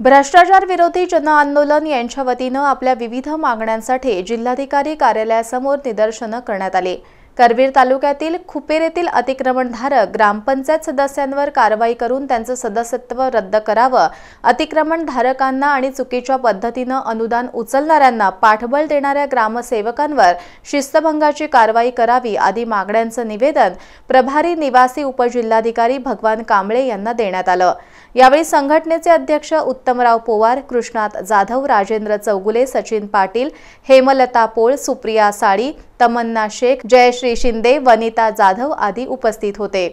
भ्रष्टाचार विरोधी जन आंदोलन यांच्या वतीनं आपल्या विविध मागण्यांसाठी जिल्हाधिकारी कार्यालयासमोर निदर्शनं करण्यात आली. करवीर तालुक्यातील खुपेर येथील अतिक्रमणधारक ग्रामपंचायत सदस्यांवर कारवाई करून त्यांचं सदस्यत्व रद्द करावं. अतिक्रमणधारकांना आणि चुकीच्या पद्धतीनं अनुदान उचलणाऱ्यांना पाठबळ देणाऱ्या ग्रामसेवकांवर शिस्तभंगाची कारवाई करावी आदी मागण्यांचं निवेदन प्रभारी निवासी उपजिल्हाधिकारी भगवान कांबळे यांना देण्यात आलं. यावेळी संघटनेचे अध्यक्ष उत्तमराव पोवार कृष्णात जाधव राजेंद्र चौगुले सचिन पाटील हेमलता पोळ सुप्रिया साळी तमन्ना शेख जयश्री शिंदे वनिता जाधव आदी उपस्थित होते.